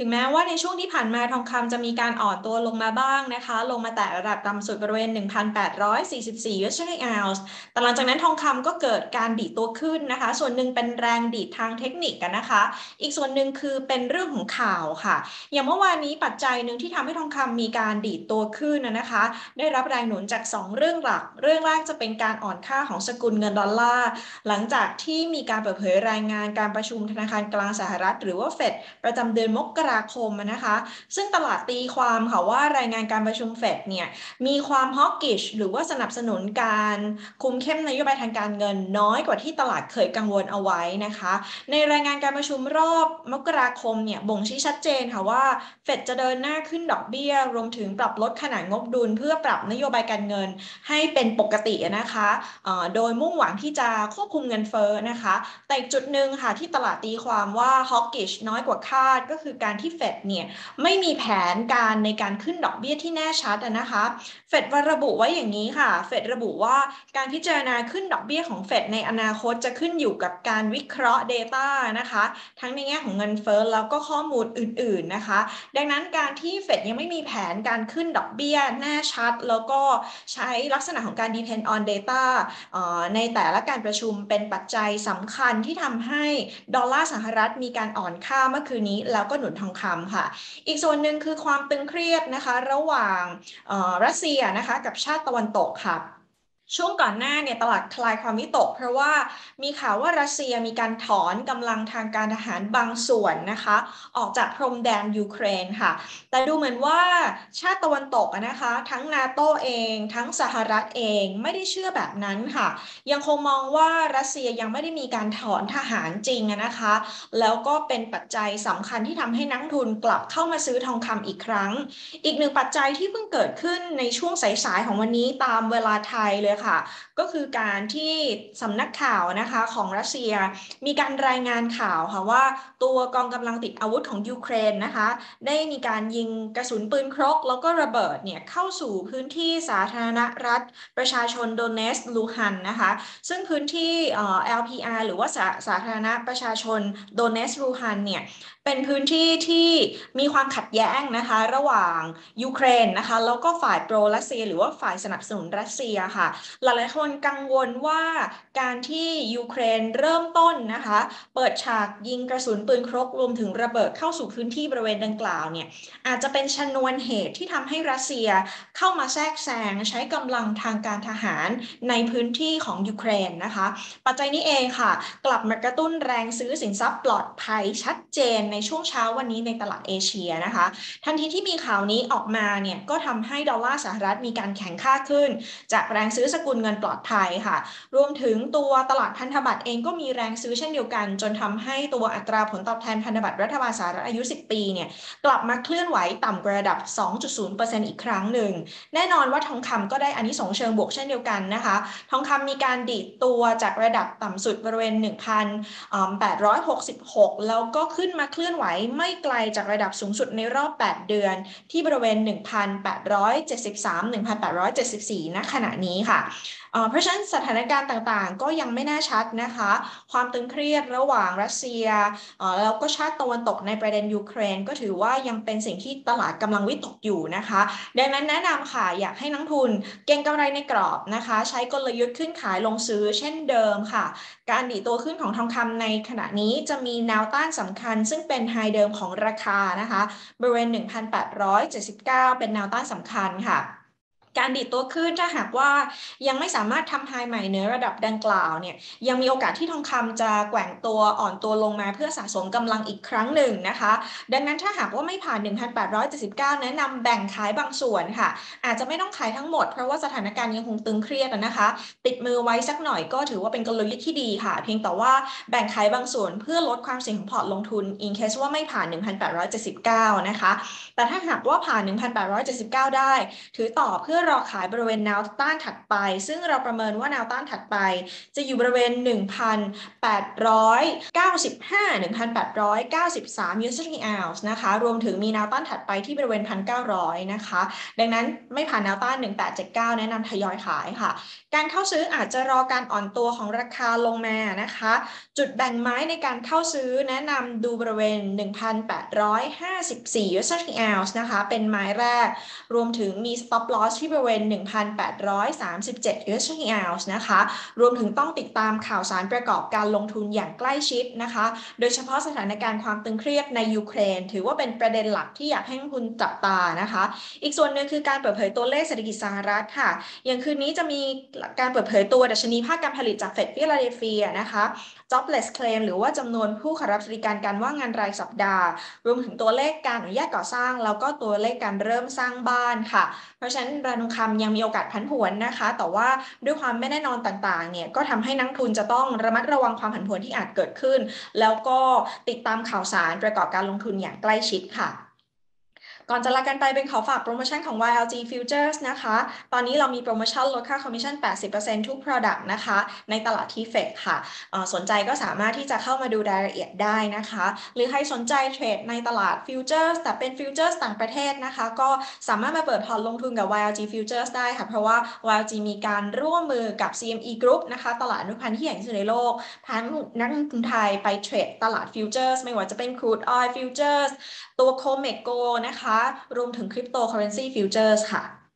ถึงแม้ว่าในช่วงที่ผ่านมาทองคำจะมีการอ่อนตัวลงมาบ้างนะคะ ลงมาแตะระดับต่ำสุดบริเวณ 1,844 US dollar ounce แต่หลังจากนั้นทองคำก็เกิดการดีดตัวขึ้นนะคะ ส่วนหนึ่งเป็นแรงดีดทางเทคนิคกันนะคะ อีกส่วนหนึ่งคือเป็นเรื่องของข่าวค่ะ อย่างเมื่อวานนี้ปัจจัยหนึ่งที่ทำให้ทองคำมีการดีดตัวขึ้นนะคะ ได้รับแรงหนุนจาก 2 เรื่องหลัก เรื่องแรกจะเป็นการอ่อนค่าของสกุลเงินดอลลาร์ หลังจากที่มีการเปิดเผยรายงานการประชุมธนาคารกลางสหรัฐ หรือว่าเฟดประจำเดือนมกราคมนะคะ ซึ่งตลาดตีความค่ะว่ารายงานการประชุมเฟดเนี่ยมีความฮอกกิชหรือว่าสนับสนุนการคุมเข้มนโยบายทางการเงินน้อยกว่าที่ตลาดเคยกังวลเอาไว้นะคะ ในรายงานการประชุมรอบมกราคมเนี่ยบ่งชี้ชัดเจนค่ะว่าเฟดจะเดินหน้าขึ้นดอกเบี้ย รวมถึงปรับลดขนาดงบดุล เพื่อปรับนโยบายการเงินให้เป็นปกตินะคะโดยมุ่งหวังที่จะควบคุมเงินเฟ้อนะคะ แต่อีกจุดหนึ่งค่ะที่ตลาดตีความว่าฮอกกิชน้อยกว่าคาดก็คือการที่เฟดเนี่ยไม่มีแผนการในการขึ้นดอกเบี้ยที่แน่ชัดนะคะเฟดระบุไว้อย่างนี้ค่ะเฟดระบุว่าการพิจารณาขึ้นดอกเบี้ยของเฟดในอนาคตจะขึ้นอยู่กับการวิเคราะห์ Data นะคะทั้งในแง่ของเงินเฟ้อแล้วก็ข้อมูลอื่นๆนะคะ ดังนั้นการที่เฟดยังไม่มีแผนการขึ้นดอกเบี้ยแน่ชัด แล้วก็ใช้ลักษณะของการ depend on data ในแต่ละการประชุมเป็นปัจจัยสำคัญที่ทำให้ดอลลาร์สหรัฐมีการอ่อนค่าเมื่อคืนนี้แล้วก็หนุนทองคำค่ะ อีกส่วนหนึ่งคือความตึงเครียดนะคะ ระหว่างรัสเซียนะคะ กับชาติตะวันตกค่ะ ช่วงก่อนหน้าเนี่ยตลาดคลายความวิตก เพราะว่ามีข่าวว่ารัสเซียมีการถอนกำลังทางการทหารบางส่วนนะคะ ออกจากพรมแดนยูเครนค่ะ แต่ดูเหมือนว่าชาติตะวันตกนะคะ ทั้งนาโตเอง ทั้งสหรัฐเองไม่ได้เชื่อแบบนั้นค่ะ ยังคงมองว่ารัสเซียยังไม่ได้มีการถอนทหารจริงนะคะ แล้วก็เป็นปัจจัยสำคัญที่ทำให้นักทุนกลับเข้ามาซื้อทองคำอีกครั้ง อีกหนึ่งปัจจัยที่เพิ่งเกิดขึ้นในช่วงสายๆของวันนี้ตามเวลาไทยเลยค่ะ ก็คือการที่สำนักข่าวนะคะของรัสเซียมีการรายงานข่าวค่ะว่าตัวกองกำลังติดอาวุธของยูเครนนะคะ ได้มีการยิงกระสุนปืนครก แล้วก็ระเบิดเนี่ยเข้าสู่พื้นที่สาธารณรัฐประชาชนโดเนสลูฮันนะคะ ซึ่งพื้นที่ LPR หรือว่าสาสาธารณรัฐประชาชนโดเนตสก์ ลูฮันสก์เนี่ยเป็นพื้นที่ที่มีความขัดแย้งนะคะระหว่างยูเครนนะคะแล้วก็ฝ่าย pro รัสเซีย หรือว่าฝ่ายสนับสนุนรัสเซียค่ะหลายๆคนกังวลว่าการที่ยูเครนเริ่มต้นนะคะ เปิดฉากยิงกระสุนปืนครกรวมถึงระเบิดเข้าสู่พื้นที่บริเวณดังกล่าวเนี่ยอาจจะเป็นชนวนเหตุที่ทำให้รัสเซียเข้ามาแทรกแซงใช้กำลังทางการทหารในพื้นที่ของยูเครนนะคะ ปัจจัยนี้เองค่ะ กลับมากระตุ้นแรงซื้อสินทรัพย์ปลอดภัยชัดเจนในช่วงเช้าวันนี้ในตลาดเอเชียนะคะ ทันทีที่มีข่าวนี้ออกมาเนี่ยก็ทำให้ดอลลาร์สหรัฐมีการแข็งค่าขึ้น จากแรงซื้อสกุลเงินปลอดภัยค่ะ รวมถึงตัวตลาดพันธบัตรเองก็มีแรงซื้อเช่นเดียวกัน จนทำให้ตัวอัตราผลตอบแทนพันธบัตรรัฐบาลสหรัฐอายุ 10 ปีเนี่ยกลับมาเคลื่อนไหวต่ำกว่าระดับ 2.0%อีกครั้งหนึ่ง แน่นอนว่าทองคำก็ได้อันนี้สงเชิงบวกเช่นเดียวกันนะคะ ทองคำมีการดีดตัวจากระดับต่ำสุดบริเวณ 1,866 แล้วก็ขึ้นมาเคลื่อนไหวไม่ไกลจากระดับสูงสุดในรอบ 8 เดือน ที่บริเวณ 1,873-1,874 ณ ขณะนี้ค่ะเพราะฉะนั้นสถานการณ์ต่างๆ ก็ยังไม่แน่ชัดนะคะ ความตึงเครียดระหว่างรัสเซียแล้วก็ชาติตะวันตกในประเด็นยูเครน ก็ถือว่ายังเป็นสิ่งที่ตลาดกำลังวิตกอยู่นะคะ ดังนั้นแนะนำค่ะอยากให้นักทุนเก็งกำไรในกรอบนะคะ ใช้กลยุทธ์ขึ้นขายลงซื้อเช่นเดิมค่ะ การดีตัวขึ้นของทองคำในขณะนี้จะมีแนวต้านสำคัญ ซึ่งเป็นไฮเดิมของราคานะคะบริเวณ 1,879 เป็นแนวต้านสำคัญค่ะ การดีดตัวขึ้นถ้าหากว่ายังไม่สามารถทำไฮใหม่เหนือระดับดังกล่าวเนี่ยยังมีโอกาสที่ทองคำจะแกว่งตัวอ่อนตัวลงมาเพื่อสะสมกำลังอีกครั้งหนึ่งนะคะ ดังนั้นถ้าหากว่าไม่ผ่าน 1,879 แนะนำแบ่งขายบางส่วนค่ะ อาจจะไม่ต้องขายทั้งหมด เพราะว่าสถานการณ์ยังคงตึงเครียดนะคะ ติดมือไว้สักหน่อยก็ถือว่าเป็นกลยุทธ์ที่ดีค่ะ เพียงแต่ว่าแบ่งขายบางส่วนเพื่อลดความเสี่ยงของพอร์ตลงทุน in case ว่าไม่ผ่าน 1,879 นะคะ แต่ถ้าหากว่าผ่าน 1,879 ได้ ถือต่อเพื่อรอขายบริเวณแนวต้านถัดไป ซึ่งเราประเมินว่าแนวต้านถัดไป จะอยู่บริเวณ 1,895 1,893 US ounce นะคะ รวมถึงมีแนวต้านถัดไปที่บริเวณ 1,900 นะคะ ดังนั้นไม่ผ่านแนวต้าน 1879 แนะนำทยอยขายค่ะ การเข้าซื้ออาจจะรอการอ่อนตัวของราคาลงมานะคะ จุดแบ่งไม้ในการเข้าซื้อแนะนำดูบริเวณ 1,854 US ounce นะคะ เป็นไม้แรก รวมถึงมี stop loss ที่บริเวณ 1,837 US ounce นะคะ รวมถึงต้องติดตามข่าวสารประกอบการลงทุนอย่างใกล้ชิดนะคะ โดยเฉพาะสถานการณ์ความตึงเครียดในยูเครน ถือว่าเป็นประเด็นหลักที่อยากให้นักลงทุนจับตานะคะ อีกส่วนหนึ่งคือการเปิดเผยตัวเลขเศรษฐกิจสหรัฐค่ะ อย่างคืนนี้จะมีการเปิดเผยตัวดัชนีภาคการผลิตจากเฟดฟิลาเดลเฟียนะคะ jobless claim หรือว่าจำนวนผู้ข้ารับบริการการว่างงานรายสัปดาห์ รวมถึงตัวเลขการอนุญาตก่อสร้าง แล้วก็ตัวเลขการเริ่มสร้างบ้านค่ะ เพราะฉะนั้นราคาทองคำยังมีโอกาสผันผวนนะคะ แต่ว่าด้วยความไม่แน่นอนต่างๆ เนี่ยก็ทำให้นักทุนจะต้องระมัดระวังความผันผวนที่อาจเกิดขึ้น แล้วก็ติดตามข่าวสารประกอบการลงทุนอย่างใกล้ชิดค่ะ ก่อนจะลากันไปเป็นขอฝากโปรโมชั่นของ YLG Futures นะคะ ตอนนี้เรามีโปรโมชั่นลดค่าคอมมิชชั่น 80%ทุก Product นะคะ ในตลาด TFEX ค่ะ สนใจก็สามารถที่จะเข้ามาดูรายละเอียดได้นะคะ หรือใครสนใจเทรดในตลาด Futures แต่เป็น Futures ต่างประเทศนะคะ ก็สามารถมาเปิดพอร์ตลงทุนกับ YLG Futures ได้ค่ะ เพราะว่า YLG มีการร่วมมือกับ CME Group นะคะ ตลาดอนุพันธ์ที่ใหญ่ที่สุดในโลกพานักลงทุนไทยไปเทรดตลาด Futures ไม่ว่าจะเป็น Crude Oil Futures ตัว COMEX Gold นะคะ รวมถึง cryptocurrency futures ค่ะ